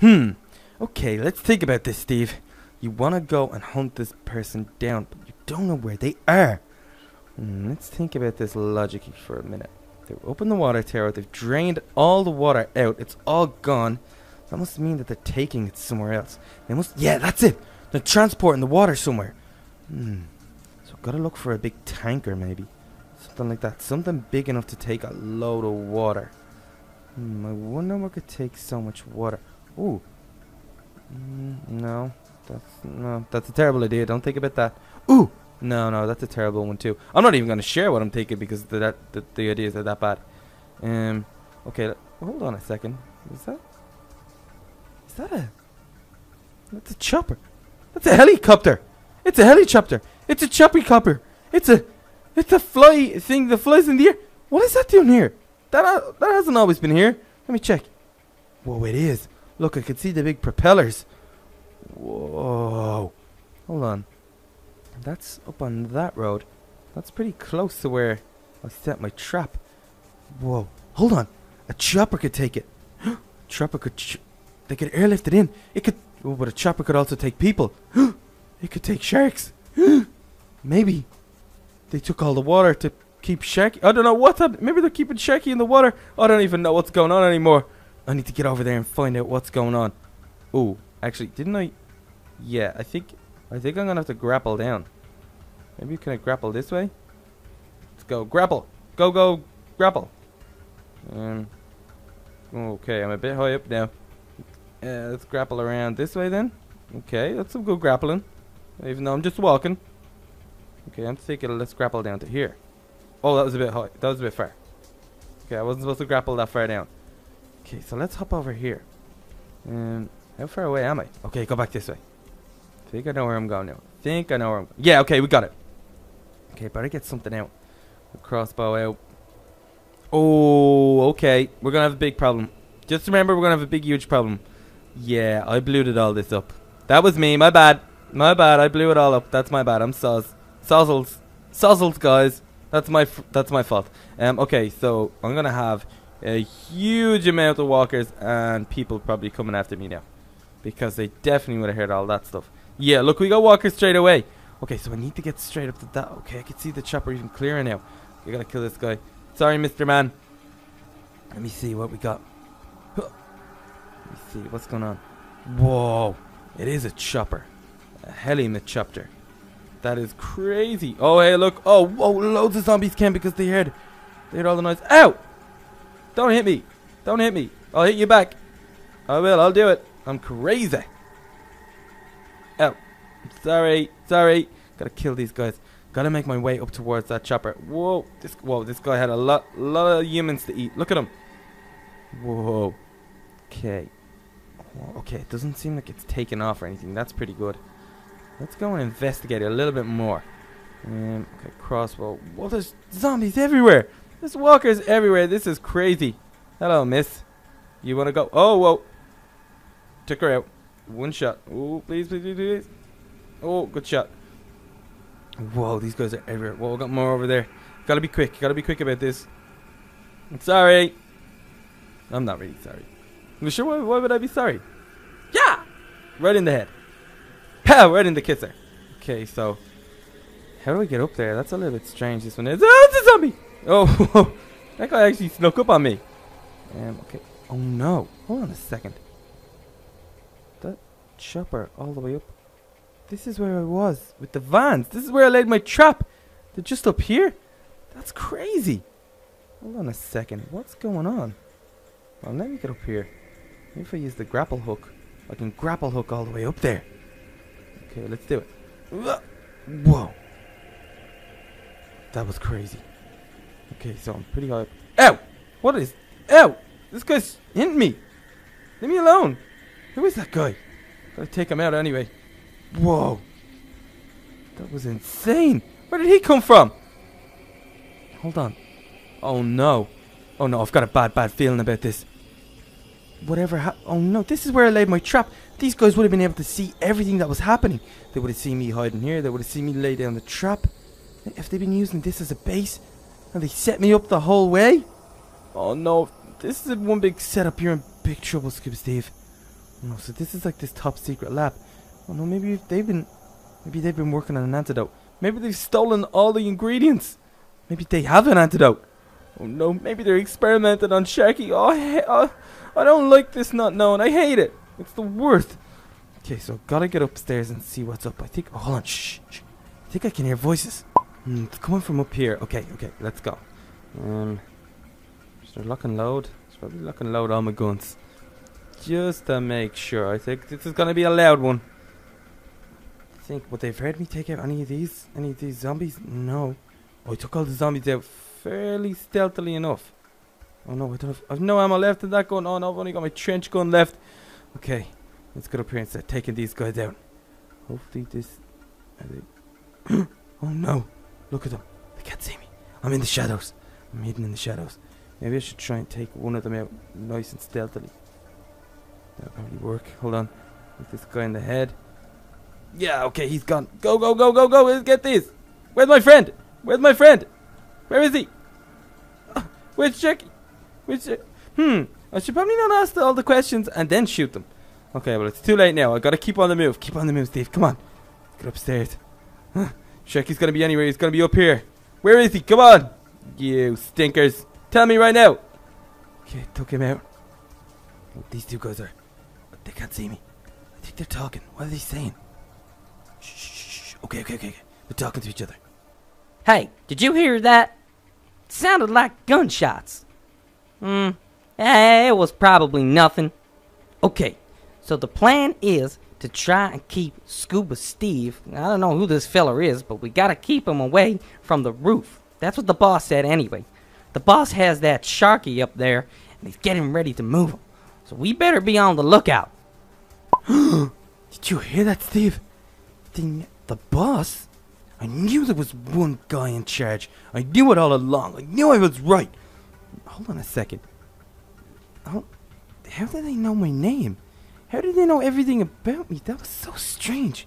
Hmm. Okay, let's think about this, Steve. You want to go and hunt this person down, but you don't know where they are. Hmm, let's think about this logically for a minute. They've opened the water tower, they've drained all the water out, it's all gone. That must mean that they're taking it somewhere else. They must. Yeah, that's it! They're transporting the water somewhere. Hmm. So, gotta look for a big tanker, maybe. Something like that. Something big enough to take a load of water. Hmm, I wonder what could take so much water. Ooh. Mm, no. That's no. That's a terrible idea. Don't think about that. Ooh. No, no, that's a terrible one too. I'm not even going to share what I'm taking because the, that the, the ideas are that bad. Um. Okay. Hold on a second. Is that? Is that a? That's a chopper. That's a helicopter. It's a helicopter. It's a choppy copper. It's a. It's a fly thing that flies in the air. What is that doing here? That uh, that hasn't always been here. Let me check. Whoa, it is. Look, I can see the big propellers. Whoa. Hold on. That's up on that road. That's pretty close to where I set my trap. Whoa. Hold on. A chopper could take it. A chopper could... Ch they could airlift it in. It could... Oh, but a chopper could also take people. it could take sharks. Maybe they took all the water to keep Sharky. I don't know what... Maybe they're keeping Sharky in the water. I don't even know what's going on anymore. I need to get over there and find out what's going on. Oh, actually, didn't I? Yeah, I think I think I'm gonna have to grapple down. Maybe can I grapple this way? Let's go grapple. Go go grapple. Um. Okay, I'm a bit high up now. Uh, let's grapple around this way then. Okay, that's some good grappling. Even though I'm just walking. Okay, I'm thinking let's grapple down to here. Oh, that was a bit high. That was a bit far. Okay, I wasn't supposed to grapple that far down. Okay, so let's hop over here. Um, how far away am I? Okay, go back this way. Think I know where I'm going now. Think I know where I'm going. Yeah, okay, we got it. Okay, better get something out. A crossbow out. Oh, okay. We're gonna have a big problem. Just remember, we're gonna have a big, huge problem. Yeah, I blew it all this up. That was me. My bad. My bad. I blew it all up. That's my bad. I'm soz. Sozzles. Sozzles, guys. That's my that's my fault. Um. Okay, so I'm gonna have a huge amount of walkers and people probably coming after me now, because they definitely would have heard all that stuff. Yeah. Look, we got walkers straight away. Okay, so I need to get straight up to that. Okay, I can see the chopper even clearer now. I gotta kill this guy. Sorry, Mr. Man. Let me see what we got. Let me see what's going on. Whoa, it is a chopper, a heli chopper. That is crazy. Oh, hey, look. Oh, whoa, loads of zombies came because they heard, they heard all the noise. Ow! Don't hit me. Don't hit me. I'll hit you back. I will. I'll do it. I'm crazy. Oh. Sorry. Sorry. Gotta kill these guys. Gotta make my way up towards that chopper. Whoa. This whoa, this guy had a lot lot of humans to eat. Look at him. Whoa. Okay. Okay, it doesn't seem like it's taken off or anything. That's pretty good. Let's go and investigate it a little bit more. Um, okay, crossbow. Well, there's zombies everywhere. There's walkers everywhere. This is crazy. Hello, miss. You want to go? Oh, whoa. Took her out. One shot. Oh, please, please, please, please. Oh, good shot. Whoa, these guys are everywhere. Whoa, we got more over there. Gotta be quick. Gotta be quick about this. I'm sorry. I'm not really sorry. You sure? Why, why would I be sorry? Yeah! Right in the head. Pow! Right in the kisser. Okay, so. How do I get up there? That's a little bit strange. This one is. Oh, it's a zombie! Oh, that guy actually snuck up on me. Um, okay. Oh no. Hold on a second. That chopper all the way up. This is where I was with the vans. This is where I laid my trap. They're just up here. That's crazy. Hold on a second. What's going on? Well, let me get up here. Maybe if I use the grapple hook, I can grapple hook all the way up there. Okay, let's do it. Whoa. That was crazy. Okay, so I'm pretty up. Ow! What is... Ow! This guy's hitting me. Leave me alone. Who is that guy? Gotta take him out anyway. Whoa. That was insane. Where did he come from? Hold on. Oh no. Oh no, I've got a bad, bad feeling about this. Whatever. Oh no, this is where I laid my trap. These guys would have been able to see everything that was happening. They would have seen me hiding here. They would have seen me lay down the trap. If they've been using this as a base, and they set me up the whole way? Oh no, this is one big setup. You're in big trouble, Skip Steve. No, so this is like this top secret lab. Oh no, maybe they've been, maybe they've been working on an antidote. Maybe they've stolen all the ingredients. Maybe they have an antidote. Oh no, maybe they're experimenting on Sharky. Oh, I, oh, I don't like this not knowing. I hate it. It's the worst. Okay, so gotta get upstairs and see what's up. I think. Oh, hold on. Shh, shh. I think I can hear voices. Hmm, it's coming from up here. Okay, okay, let's go. Um, is there lock and load? It's probably lock and load all my guns. Just to make sure. I think this is gonna be a loud one. I think. Would they've heard me take out any of these? Any of these zombies? No. Oh, I took all the zombies out fairly stealthily enough. Oh no, I don't have, I've no ammo left in that gun. Oh no, I've only got my trench gun left. Okay, let's get up here and start taking these guys out. Hopefully this... They oh no, look at them. They can't see me. I'm in the shadows. I'm hidden in the shadows. Maybe I should try and take one of them out nice and stealthily. That'll probably work. Hold on. With this guy in the head. Yeah, okay, he's gone. Go, go, go, go, go. Let's get this. Where's my friend? Where's my friend? Where is he? Uh, where's Jackie? Where's Jack- Hmm. I should probably not ask all the questions and then shoot them. Okay, well, it's too late now. I gotta keep on the move. Keep on the move, Steve. Come on. Get upstairs. Huh. Sharky's gonna be anywhere. He's gonna be up here. Where is he? Come on. You stinkers. Tell me right now. Okay, took him out. Oh, these two guys are. They can't see me. I think they're talking. What are they saying? Shh, shh, shh, okay, okay, okay. They're talking to each other. Hey, did you hear that? It sounded like gunshots. Hmm. Eh, it was probably nothing. Okay, so the plan is to try and keep Scuba Steve. I don't know who this feller is, but we gotta keep him away from the roof. That's what the boss said anyway. The boss has that Sharky up there, and he's getting ready to move him. So we better be on the lookout. Did you hear that, Steve? The, the boss? I knew there was one guy in charge. I knew it all along. I knew I was right. Hold on a second. How, how did they know my name? How did they know everything about me? That was so strange.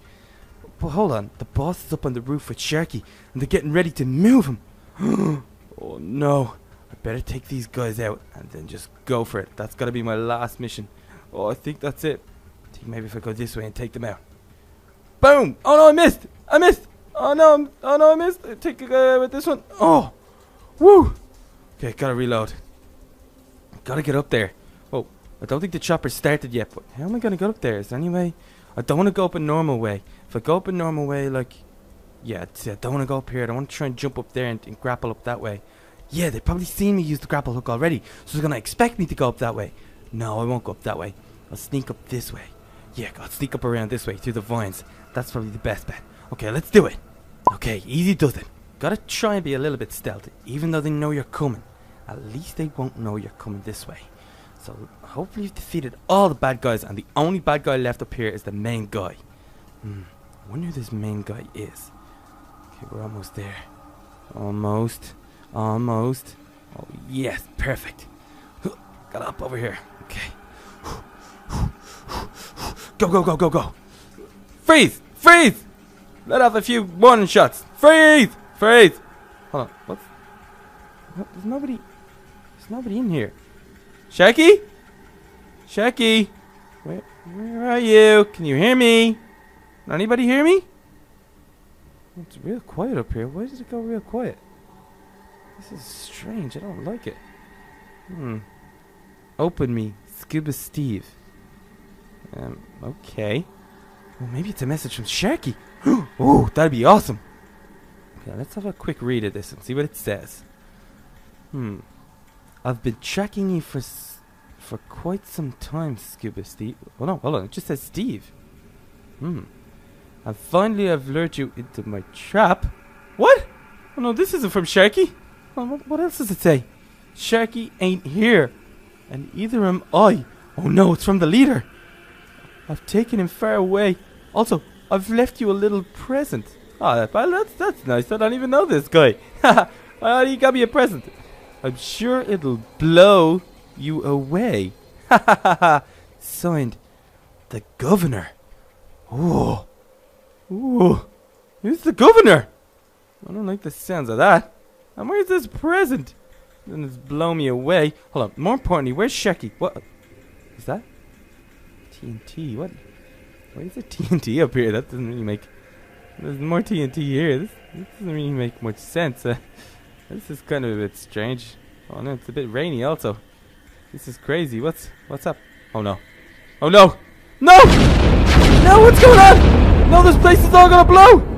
But hold on. The boss is up on the roof with Sharky, and they're getting ready to move him. oh no. I better take these guys out and then just go for it. That's gotta be my last mission. Oh, I think that's it. I think maybe if I go this way and take them out. Boom! Oh no, I missed! I missed! Oh no, I'm, oh no, I missed! Take a uh, with this one. Oh! Woo! Okay, gotta reload. Gotta get up there. I don't think the chopper started yet, but how am I gonna get up there? Is there any way? I don't want to go up a normal way. If I go up a normal way, like, yeah, I don't want to go up here. I don't want to try and jump up there and, and grapple up that way. Yeah, they've probably seen me use the grapple hook already, so they're gonna expect me to go up that way. No, I won't go up that way. I'll sneak up this way. Yeah, I'll sneak up around this way through the vines. That's probably the best bet. Okay, let's do it. Okay, easy does it. Gotta try and be a little bit stealthy, even though they know you're coming. At least they won't know you're coming this way. So hopefully you've defeated all the bad guys, and the only bad guy left up here is the main guy. Hmm. I wonder who this main guy is. Okay, we're almost there. Almost. Almost. Oh, yes, perfect. Got up over here. Okay. Go, go, go, go, go. Freeze! Freeze! Let off a few warning shots. Freeze! Freeze! Hold on. What? There's nobody. There's nobody in here. Sharky? Sharky? Where, where are you? Can you hear me? Anybody hear me? It's real quiet up here. Why does it go real quiet? This is strange. I don't like it. Hmm. Open me, Scuba Steve. Um, okay. Well, maybe it's a message from Sharky. Ooh, that'd be awesome. Okay, let's have a quick read of this and see what it says. Hmm. I've been tracking you for for quite some time, Scuba Steve. Oh no, hold on. It just says Steve. Hmm. And finally, I've lured you into my trap. What? Oh no, this isn't from Sharky. Oh, what, else does it say? Sharky ain't here, and either am I. Oh no, it's from the leader. I've taken him far away. Also, I've left you a little present. Oh, that's that's nice. I don't even know this guy. well, he got me a present. I'm sure it'll blow you away. Ha ha ha ha. Signed, the governor. Oh. Ooh. Who's the governor? I don't like the sounds of that. And where's this present? Then it's blow me away. Hold on. More importantly, where's Sharky? What? Is that? TNT. What? Why is there TNT up here? That doesn't really make. There's more TNT here. This, this doesn't really make much sense. Uh, this is kind of a bit strange. Oh no, it's a bit rainy also. This is crazy. What's what's up? Oh no. Oh no! No! No, what's going on? No, this place is all gonna blow!